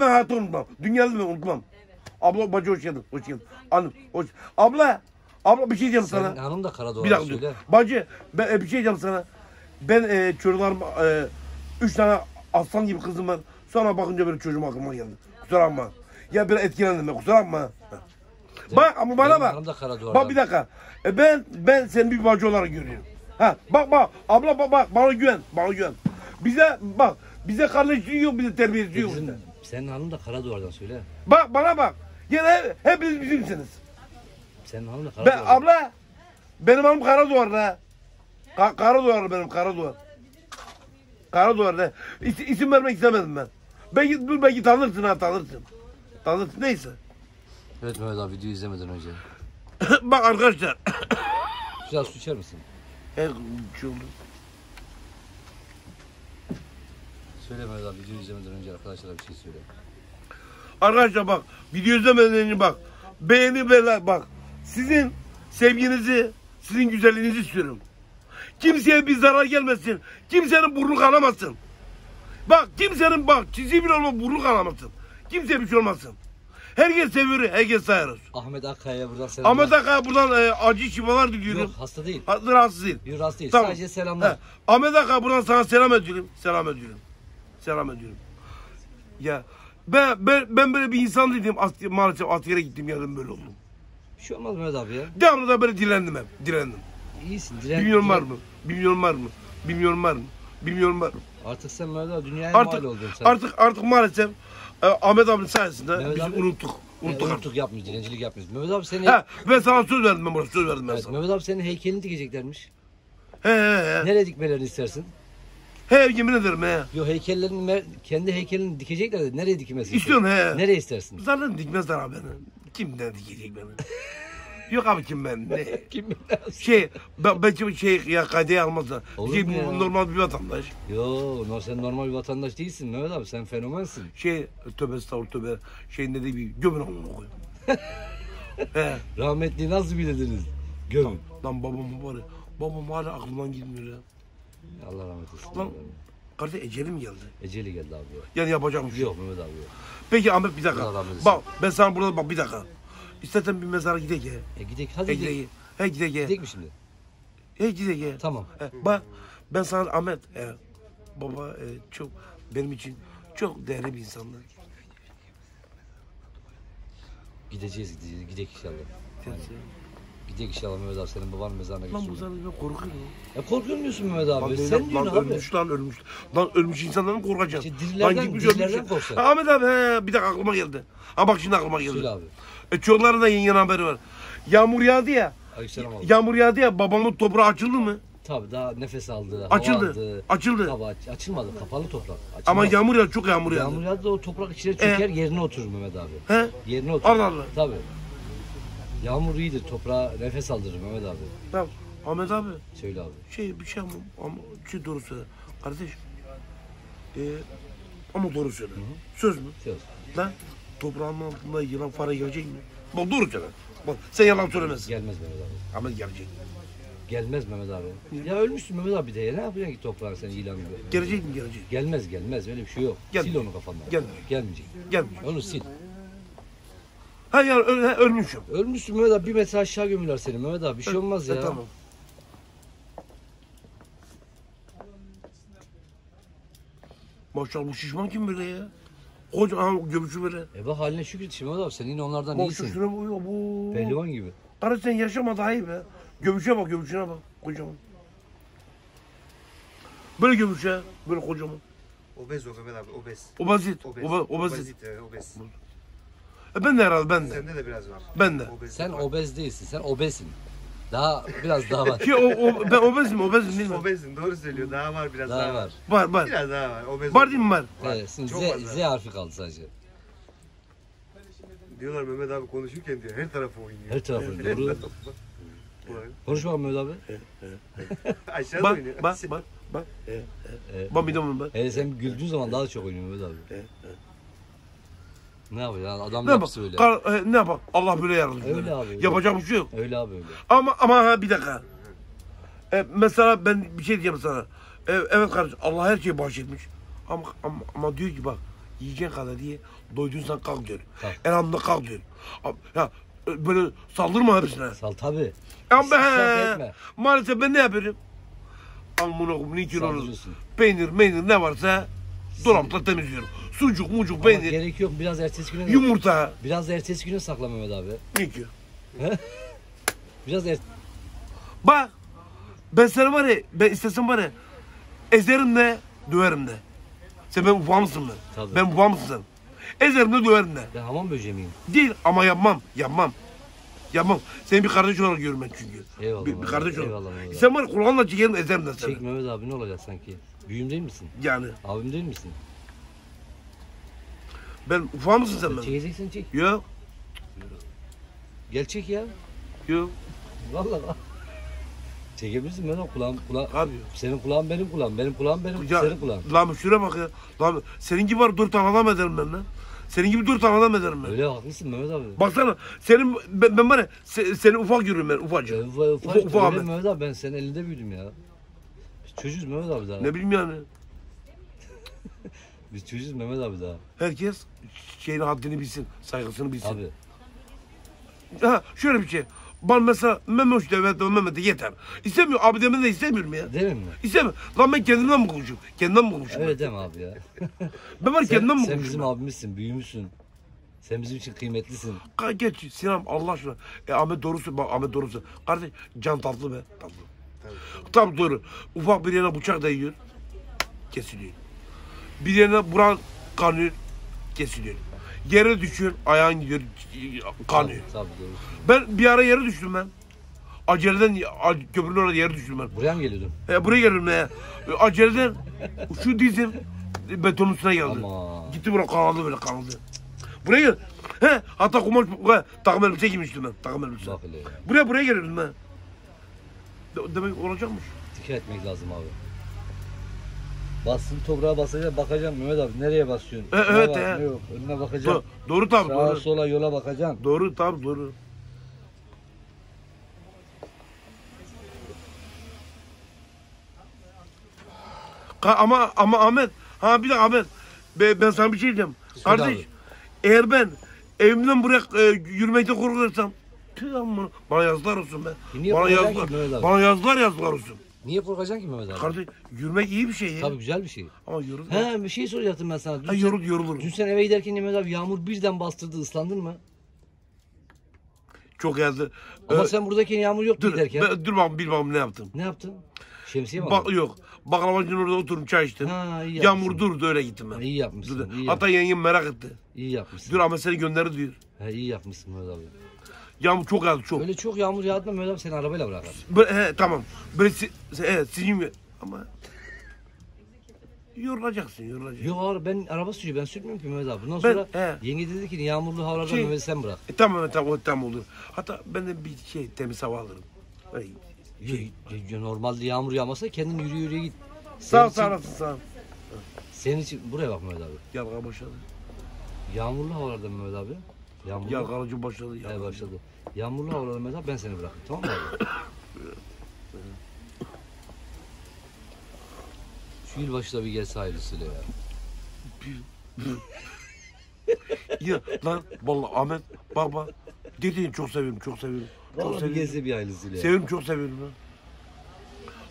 Ben hayatı unutmam. Dünyada ben unutmam. Abla bacı hoş geldin. Hoş geldin. Hanım hoş. Abla. Abla bir şey diyeceğim Sen sana. hanım da Karadoğan'a Bir dakika dur. söyle. Bacı ben e, bir şey diyeceğim sana. Ben e, çocuklarım e, üç tane aslan gibi kızım var. Sonra bakınca böyle çocuğum aklıma geldi. Kusura bakma. Ya biraz etkilendim ben kusura bakma. Bak ama bana Benim bak. hanım da Karadoğan'da. Bak bir dakika. E, ben ben seni bir bacı olarak görüyorum. Ha bak bak abla bak bak bana güven. Bana güven. Bize bak bize kardeşliği yok bize terbiyesi yok. Bizim, senin hanım da Karadoğan'dan söyle. Bak bana bak. Hep, hepiniz bizimsiniz. Senin hanım da Ben Karadoğan'dan. abla benim hanım Karaduvar'da. Ka Karaduvar'da benim Karaduvar. Karaduvar'da. İs isim vermek istemedim ben. Belki dur belki tanırsın ha tanırsın. Tanırsın neyse. Evet Mehmet abi videoyu izlemeden önce. bak arkadaşlar. Güzel su içer misin? Her şey oldu. Söyle Mehmet abi videoyu izlemeden önce arkadaşlara bir şey söyle. Arkadaşlar bak video izlemeden önce bak. Beğeni ve bak. Sizin sevginizi, sizin güzelliğinizi istiyorum. Kimseye bir zarar gelmesin. Kimsenin burnu kanamasın. Bak kimsenin bak çiziği bile olma burnu kanamasın. Kimseye bir şey olmasın. Herkes seviyor, herkes sayarız. Ahmet Akkaya'ya buradan selamlar. Ahmet Akay'a buradan e, acı şifalar diliyorum. Yok hasta değil. Hazır rahatsız değil. Bir rahatsız değil. Tamam. Sadece selamlar. He, Ahmet Akay buradan sana selam ediyorum. Selam ediyorum. Selam ediyorum. Ya ben ben, ben böyle bir insan. As- maalesef askere gittim geldim böyle oldum. Bir şey olmaz Mehmet abi ya. Devamlı da böyle dilendim hep. Dilendim. İyisin. Diren, Bilmiyorum var mı? Bilmiyorum var mı? Bilmiyorum var mı? Bilmiyorum var mı? Artık sen Mehmet abi dünyaya mal Artık oldun sen. artık artık maalesef e, Ahmet abinin sayesinde Mehmet biz abi- unuttuk. Unuttuk artık. unuttuk yapmış, dilencilik yapmış. Mehmet abi senin, He, ben sana söz verdim ben buraya söz verdim ben evet, sana. Mehmet abi senin heykelini dikeceklermiş. He he he. Nereye dikmelerini istersin? He yemin ederim he. Yok heykellerini kendi heykelini dikecekler de nereye dikmesi İstiyorum he. Nereye istersin? Zaten dikmezler abi beni. Kim ne dikecek beni? Yok abi kim ben? Ne? Kim bilir? Şey, ben, belki şey ya kaydeye almazlar. Olur Şey, ya? normal bir vatandaş. Yo, sen normal bir vatandaş değilsin Mehmet abi. Sen fenomensin. Şey, tövbe estağfurullah tövbe. Şey ne de bir gömün amına koyayım. He. Rahmetli nasıl bilirdiniz? Gömün. Lan babam var ya. Babam hala aklımdan gitmiyor ya. Allah rahmet eylesin. Lan kardeş ecelim geldi. Eceli geldi abi. ya. Yani yapacağım bir şey yok. Mehmet abi yok. Peki Ahmet bir dakika. Allah rahmet eylesin. Bak ben sana burada bak bir dakika. İstersen bir mezara ya. E gidek hadi He gidek. He. Gidek mi şimdi? He gidelim. Tamam. He, bak ben sana Ahmet e, baba e, çok benim için çok değerli bir insandı. Gideceğiz gideceğiz. Gidek inşallah. Aynen. Gidek inşallah Mehmet abi senin babanın mezarına Lan bu götürüyorum. zaman ben korkuyorum. Ya korkuyor musun Mehmet abi? Lan, Sen lan, diyorsun lan abi. ölmüş lan ölmüş. Lan ölmüş insandan mı korkacaksın? İşte dirilerden- gitmiş dirilerden ölmüş. korksan. Ha, Ahmet abi he, bir dakika aklıma geldi. Ha bak şimdi aklıma geldi. Söyle abi. E, çocukların da yeni yeni haberi var. Yağmur yağdı ya. Aleykümselam abi. Yağmur yağdı ya babamın toprağı açıldı mı? Tabii daha nefes aldı. hava Açıldı. aldı. Açıldı. Tabii aç- açılmadı. Kapalı toprak. Açılmaz. Ama yağmur yağdı çok yağmur yağdı. Yağmur yağdı da o toprak içine çöker yerine oturur Mehmet abi. He? Yerine oturur. Allah Allah. Tabii. Yağmur iyidir. Toprağa nefes aldırır Mehmet abi. Tamam. Ahmet abi Söyle abi. şey bir şey ama, ama şey doğru söyle. Kardeş. E, ama doğru söyle. Söz mü? Söz. Lan toprağın altında yılan fare gelecek mi? Bak doğru söyle. Bak sen yalan söylemezsin. Gelmez Mehmet abi. Ahmet gelecek. Gelmez Mehmet abi. Ya ölmüşsün Mehmet abi de ya. Ne yapacaksın ki toprağın sen ilan gibi? Gelecek mi gelecek? Gelmez gelmez. Öyle bir şey yok. Gel. Sil onu kafandan. Gelmeyecek. Gelmeyecek. Gelmeyecek. Onu sil. Ha ya öl, ha, ölmüşüm. Ölmüşsün Mehmet abi. Bir metre aşağı gömüler seni Mehmet abi. Bir şey olmaz E, ya. tamam. Maşallah bu şişman kim böyle ya? Koca aha göbüşü böyle. E bak haline şükret şimdi Mehmet abi. Sen yine onlardan Bak iyisin. şuna bu. bu. Pehlivan gibi. Karı sen yaşama daha iyi be. Göbüşe bak göbüşüne bak. Kocaman. Böyle göbüşe. Böyle kocaman. Obez o Mehmet abi obez. Obezit. Obez. Oba, obezit. Obezit, evet, obez. E ben de herhalde ben de. Sende de biraz var. Ben de. Obez Sen var. obez değilsin. Sen obesin. Daha biraz daha var. Ki o, o ben obezim obezim bilmiyorum. Obezsin doğru söylüyor. Daha var biraz daha, daha var. Var var. Biraz daha var. Obez Var değil mi var? Evet, şimdi Çok Z. Z harfi kaldı sadece. Diyorlar Mehmet abi konuşurken diyor her tarafı oynuyor. Her tarafı doğru. Bak, Konuş bakalım Mehmet abi. Aşağıda Bak oynuyor. bak bak bak. Evet. bak bir de bak. Sen güldüğün zaman daha çok oynuyor Mehmet abi. Ne yapıyor? Adam Ne yapsa bak? öyle. Kar, e, ne yapar? Allah böyle yardımcı. Öyle abi, öyle. Yapacak bir şey yok. Öyle abi öyle. Ama ama ha bir dakika. E, mesela ben bir şey diyeceğim sana. E, evet kardeşim Allah her şeyi bahşetmiş. Ama, ama ama diyor ki bak Yiyeceğin kadar diye doyduysan kalk diyor. Kalk. Elhamdülillah kalk diyor. Ya e, böyle saldırma hepsine. Sal tabi. Ama ben, maalesef ben ne yapıyorum? Amına koyayım ne kiloluk. Saldırıyorsun. Peynir meynir ne varsa dolapta temizliyorum. Sucuk mucuk Ama peynir gerek yok biraz ertesi güne yumurta. Biraz da ertesi güne sakla Mehmet abi. Ne ki? Biraz er... Bak ben seni var ya ben istesem var ya ezerim de döverim de. Sen ben ufamısın ben. Tabii. Ben ufamısın sen. Ezerim de döverim de. Ben hamam böceği miyim? Değil ama yapmam. Yapmam. Yapmam. Seni bir kardeş olarak görüyorum ben çünkü. Eyvallah Bir, bir kardeş olarak. eyvallah abi. Sen var kulağınla çekerim ezerim de seni. Çek Mehmet abi ne olacak sanki? Büyüğüm değil misin? Yani Abim değil misin? Ben ufamısın sen ben. Çekeceksen çek. Yok. Gel çek ya. Yok. Vallahi bak. Çekebilirsin Mehmet abi kulağım, kulağım. Abi. Senin kulağın benim kulağım, benim kulağım benim, Ya, senin kulağın. lan şuraya bak ya. Lan senin gibi var dört tane adam ederim ben lan. Senin gibi dört tane adam ederim ben. Öyle haklısın Mehmet abi. Baksana senin ben, ben ya se, seni ufak görüyorum ben ufacık. Ben ufak ufak, Ufak- ufak. Mehmet abi ben senin elinde büyüdüm ya. Çocuğuz Mehmet abi daha. Ne bileyim yani. Biz çocuğuz Mehmet abi daha. Herkes şeyin haddini bilsin, saygısını bilsin. Abi. Ha şöyle bir şey. Ben mesela Mehmet Devlet Mehmet'e yeter. İstemiyor. Abi demen de istemiyorum ya. Değil mi? İstemiyorum. Lan ben kendimden mi konuşuyorum? Kendimden mi konuşuyorum? Öyle deme abi ya. Ben var kendimden mi sen bizim abimizsin, büyüğümüzsün. Sen bizim için kıymetlisin. Ka- Geç Sinan Allah aşkına. E Ahmet doğrusu bak Ahmet doğrusu. Kardeş can tatlı be. Tatlı. Tabii. Tam doğru. Ufak bir yerine bıçak değiyor. Kesiliyor. Bir yerine buran kanıyor. Kesiliyor. Yere düşüyor. Ayağın gidiyor. Kanıyor. Tabii. Ben bir ara yere düştüm ben. Aceleden köprünün orada yere düştüm ben. Buraya mı geliyordun? E, buraya geldim ya. E, aceleden şu dizim betonun üstüne geldi. Ama. Gitti bura kanadı böyle kanadı. Buraya gel. He, hatta kumaş he, takım elbise giymiştim ben. Takım elbise. Buraya buraya gelirdim ben. De- demek olacakmış. Dikkat etmek lazım abi. Bassın toprağa basacağım bakacağım Mehmet abi nereye basıyorsun? E, evet, var, e. ne yok önüne Do- bakacağım. doğru tabi Sağa doğru. sola yola bakacaksın. Doğru tabi doğru. Ka- ama ama Ahmet ha bir de Ahmet be- ben sana bir şey diyeceğim. Kardeş abi. eğer ben evimden buraya e, yürümekte korkuyorsam tüh amma bana yazıklar olsun be. Niye bana Mehmet abi? bana yazıklar yazıklar olsun. Niye korkacaksın ki Mehmet abi? Kardeş yürümek iyi bir şey ya. Tabii güzel bir şey. Ama yorul. He bir şey soracaktım ben sana. Dün, Ha, sen, yorul yorulur. dün sen eve giderken Mehmet abi yağmur birden bastırdı ıslandın mı? Çok yazdı. Ama Ee, sen buradayken yağmur yoktu dur, giderken. ben- dur bakalım bil bakalım ne yaptım. Ne yaptın? Şemsiye mi Bak aldın? yok. Baklavacının orada oturup çay içtim. Ha, iyi Yağmur yapmışsın. durdu öyle gittim ben. Ha, iyi yapmışsın, Durdu. iyi Hatta yengem merak etti. İyi yapmışsın. Dur ama seni gönderdi diyor. He, iyi yapmışsın Mehmet abi. Yağmur çok yağdı çok. Öyle çok yağmur yağdı mı Mehmet abi seni arabayla bırakır. Böyle, he, tamam. Böyle si, si- evet, sizin ama yorulacaksın yorulacaksın. Yok abi ben araba sürüyor ben sürmüyorum ki Mehmet abi. Bundan Ben- sonra he. yenge dedi ki yağmurlu havalarda Şey- Mehmet'i sen bırak. E, tamam tamam o tamam olur. Hatta ben de bir şey temiz hava alırım. Öyle. Şey, normalde yağmur yağmasa kendin yürü yürüye git. Sağ ol Senin sağ için, olasın sağ ol. senin için buraya bak Mehmet abi. Yalga başladı. Yağmurlu havalarda Mehmet abi. Yağmurlu. Yalgalıcı başladı. He Yalgalıcı. başladı. Yağmurlu havalarda abi ben seni bırakayım tamam mı abi? Şu yılbaşı da bir gelse hayırlısıyla ya. Ya lan vallahi Ahmet bak bak. Dediğini çok seviyorum çok seviyorum. Çok Vallahi bir seviyorum. gelse bir hayırlısıyla ya. Seviyorum çok seviyorum ben.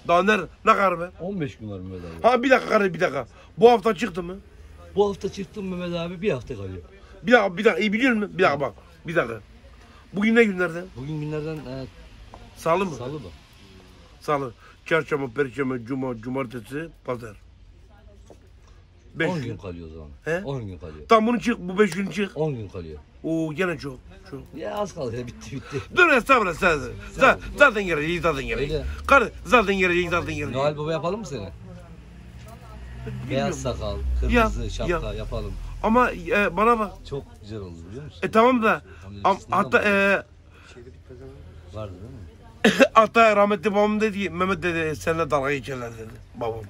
Daha ne, ne kadar be? 15 gün var Mehmet abi. Ha bir dakika kardeş bir dakika. Bu hafta çıktı mı? Bu hafta çıktım Mehmet abi bir hafta kalıyor. Bir dakika bir dakika iyi biliyor musun? Bir dakika bak. Bir dakika. Bugün ne günlerden? Bugün günlerden e, Salı mı? salı mı? Salı. Çarşamba, perşembe, cuma, cumartesi, pazar. Beş 10 gün. gün kalıyor o zaman. He? 10 gün kalıyor. Tam bunu çık, bu beş gün çık. 10 gün kalıyor. Oo gene çok. çok. Ya az kaldı ya bitti bitti. Dur estağfurullah estağfurullah. Zaten, zaten gelecek, zaten gelecek. Öyle. Karı zaten gelecek, zaten gelecek. Noel Baba yapalım mı seni? Beyaz sakal, kırmızı şapka yap. yapalım. Ama e, bana bak. Çok güzel olur biliyor musun? E tamam da. Am- hatta e. Vardı değil mi? hatta rahmetli babam dedi ki Mehmet dedi seninle dalga geçerler dedi babam.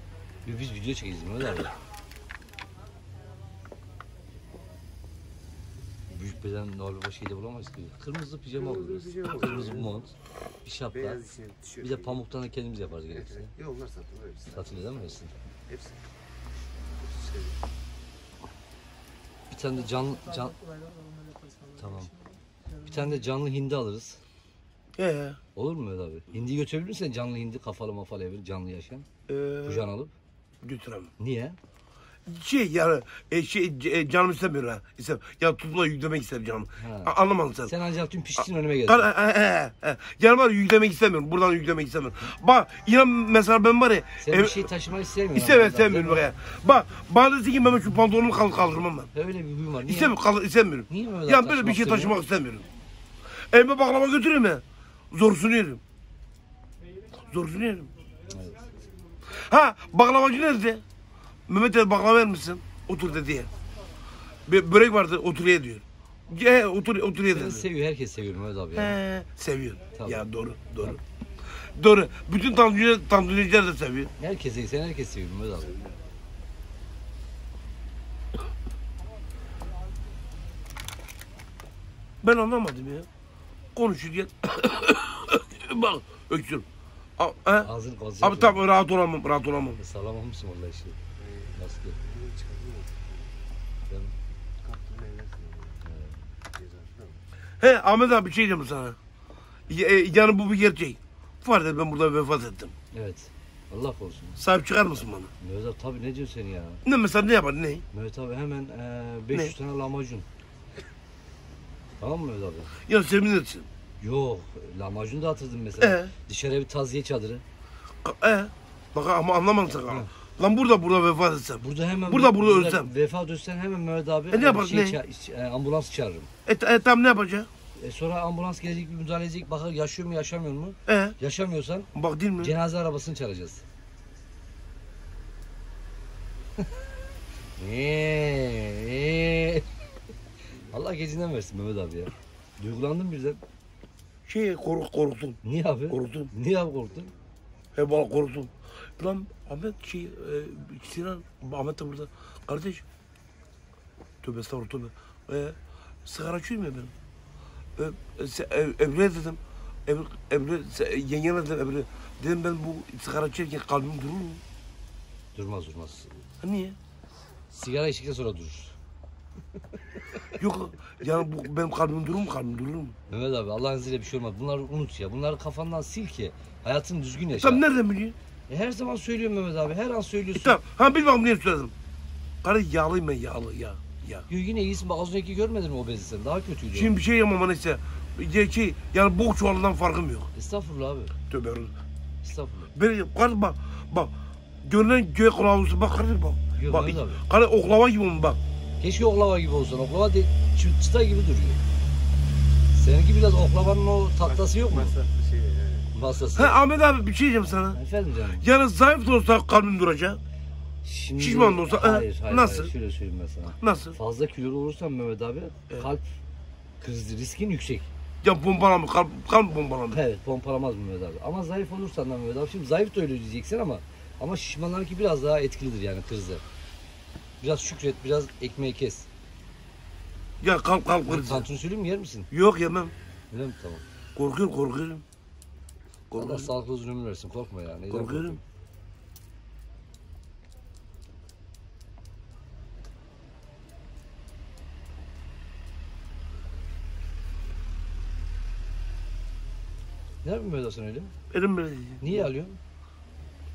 Bir biz video çekeceğiz Mehmet abi. Büyük beden Noel Baba şeyde bulamayız ki. Kırmızı pijama pijama. Kırmızı mont, bir şapka. Tişört. Bir de pamuktan da kendimiz yaparız gerekirse. Yok onlar satılır hepsi. Satılıyor değil mi hepsi? Hepsi. Tane de canlı can Tamam. Bir tane de canlı hindi alırız. He. Olur mu Mehmet abi? Hindi götürebilir misin canlı hindi kafalı mafalı evir canlı yaşayan? Ee, Kucağına alıp. götüremem. Niye? Şey yani e, şey e, canım istemiyor ha. İstem. Ya tutma yüklemek ister canım. Ha. A- Anlamadın sen. Sen ancak tüm piştin önüme geldin. He, he, he. Yani var ya, yüklemek istemiyorum. Buradan yüklemek istemiyorum. Bak inan mesela ben var ya. Sen ev- bir şey taşımak istemiyorsun. Abi, istemiyorum bak ya. Bak bana desin ki Mehmet şu pantolonumu kaldır kaldırmam ben. Öyle bir huyum var. Niye? İstemiyorum, kaldır, istemiyorum. Niye abi Ya böyle bir şey taşımak istemiyorum. Elime baklava götüreyim mi? Zorsunu yerim. Zorsunu yerim. Evet. Ha baklavacı nerede? Mehmet dedi baklava ver misin? Otur dedi ya. Bir börek vardı otur ye diyor. He otur otur ye dedi. seviyor. Herkes seviyor Mehmet abi ya. He seviyor. Tabii. Ya doğru doğru. Doğru. Bütün tandırıcılar, tandırıcılar da seviyor. Herkes sen herkes seviyor Mehmet abi. Ben anlamadım ya. Konuşurken bak öksür. A- He? Ağzını fazla Abi tamam rahat olamam, rahat olamam. Sallamamışsın vallahi işte. Evlersin. Cezası He Ahmet abi bir şey diyeceğim sana. E, Yani bu bir gerçek. Farz et ben burada vefat ettim. Evet. Allah korusun. Sahip çıkar mısın bana? Mehmet abi tabii ne diyorsun sen ya? Ne mesela ne yapar ne? Mehmet abi hemen eee 500 tane lahmacun. Tamam mı Mehmet abi? Ya sevinirsin. Yok lahmacun dağıtırdım mesela. Ee? Dışarıya bir taziye çadırı. Ka- E bak ama anlamadın sen. Lan burada burada vefat etsem. Burada hemen Burada, burada ölsem. Vefat etsen hemen Mehmet abi E ne yapar, şey ne? ça- e, ambulans çağırırım. E, e tam ne yapacak? E sonra ambulans gelecek bir müdahale edecek bakar yaşıyor mu yaşamıyor mu? E Yaşamıyorsan bak değil mi? cenaze arabasını çağıracağız. Eee. Allah gecinden versin Mehmet abi ya. Duygulandım birden. Şey kork korktum. Niye abi? Korktum. Niye abi korktun? He bana korktum. Lan Ahmet şey e, Sinan Ahmet de burada. Kardeş. Tövbe estağfurullah tövbe. E, sigara içiyorum ya ben. E, se, ev, Evre dedim. Ev, evre, se, yengene dedim Evre. Dedim ben bu sigara içerken kalbim durur mu? Durmaz durmaz. Ha, niye? Sigara içtikten sonra durur. Yok yani bu benim kalbim durur mu? Kalbim durur mu? Mehmet abi Allah'ın izniyle bir şey olmaz. Bunları unut ya. Bunları kafandan sil ki hayatını düzgün yaşa. Sen nereden biliyorsun? E her zaman söylüyorum Mehmet abi. Her an E, söylüyorsun. tamam. Ha bil bakalım niye söyledim. Karı yağlıyım ben yağlı ya. Ya. Yo, yine iyisin. Bak az önceki görmedin mi obezi sen? Daha kötüydü. o. Şimdi bir şey yapmam neyse. Ya şey, yani bok çuvalından farkım yok. Estağfurullah abi. Tövbe. Estağfurullah. Ben karı bak bak. Görünen göğe kılavuzu bak karı bak. Yok, bak Mehmet abi. karı oklava gibi mi bak. Keşke oklava gibi olsan. Oklava de, çı- çıta gibi duruyor. Seninki biraz oklavanın o tatlası yok mu? Masraflı Masası. Ha Ahmet abi bir şey diyeceğim sana. Efendim canım. Yani zayıf da olsa kalbim duracak. Şimdi, Şişman da olsa, hayır, hayır, nasıl? Hayır, şöyle söyleyeyim ben sana. Nasıl? Fazla kilolu olursan Mehmet abi Evet. kalp krizi riskin yüksek. Ya bombalamı kalp, kalp bombalamı. Evet pompalamaz Mehmet abi. Ama zayıf olursan da Mehmet abi. Şimdi zayıf da öyle diyeceksin ama ama şişmanlarınki biraz daha etkilidir yani krizi. Biraz şükret, biraz ekmeği kes. Ya kalp kalp krizi. tantuni söyleyeyim mi yer misin? Yok yemem. Mi? Tamam. Korkuyorum korkuyorum. Allah sağlıklı uzun versin. Korkma ya. Neyden Korkuyorum. Ne yapayım abi sen öyle? Elim böyle. Niye alıyorsun?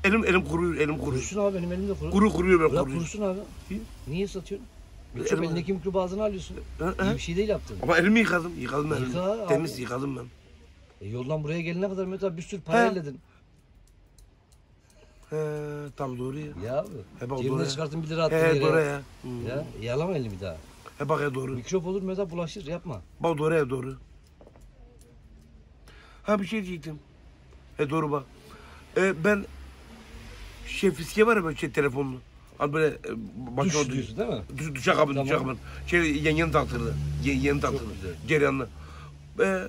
Elim elim kuruyor, elim kuruyor. Kurusun abi benim elimde kuru. Kuru kuruyor ben Bırak kuruyor. kurusun abi. İyi. Niye satıyorsun? Mikrop Elim- elindeki mikrobu ağzına alıyorsun. Ha, İyi ha? bir şey değil yaptın. Ama elimi yıkadım. Yıkadım ben. Yıka elimi. abi. Temiz yıkadım ben. E yoldan buraya gelene kadar Mehmet abi bir sürü para He. elledin. He tabii doğru ya. Ya abi. He bak doğru. çıkarttın bir lira attın He yere. doğru ya. Hı. Ya yalama elini bir daha. He bak ya doğru. Mikrop olur Mehmet abi bulaşır yapma. Bak doğru ya doğru. Ha bir şey diyecektim. He doğru bak. E, ben şey fiske var ya böyle şey telefonlu. Hani böyle e, başıma Duş diyorsun değil mi? Duş, duşa kabin, Tamam. duşa kabin. Şey yengen taktırdı. Ye, yeni taktırdı. güzel. Cereyanlı. E,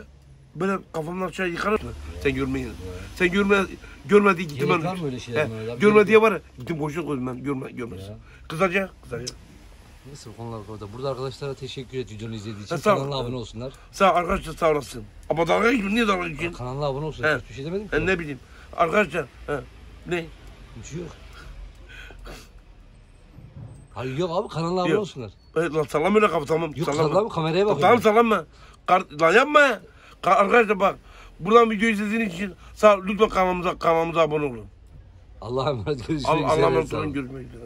böyle kafamdan aşağı yıkarım. Sen görmeyin. Sen görme, görmediği gittim ben. var mı öyle şeyler He, abi? görmediği var ya. Gittim boşuna koydum ben. Görme, görmez. Kısaca, kısaca. Neyse konular burada. Burada arkadaşlara teşekkür et videonu izlediği için. Ha, sağ. Kanalına abone olsunlar. Sağ arkadaşlar sağ olasın. Ama dalga geçiyorsun. Niye dalga geçiyorsun? Kanalına abone olsun. He. Hiçbir şey demedim ki. Ben ne bileyim. Arkadaşlar. He. Ne? Bir şey yok. Hayır yok abi kanalına abone olsunlar. Evet lan sallama öyle kafa tamam. Yok sallama. sallama kameraya bak. Tamam sallama. Kar, lan yapma. Ka- arkadaşlar bak. Buradan video izlediğiniz için sağ lütfen kanalımıza kanalımıza abone olun. Allah'a emanet görüşmek üzere. Allah'a emanet olun görüşmek üzere.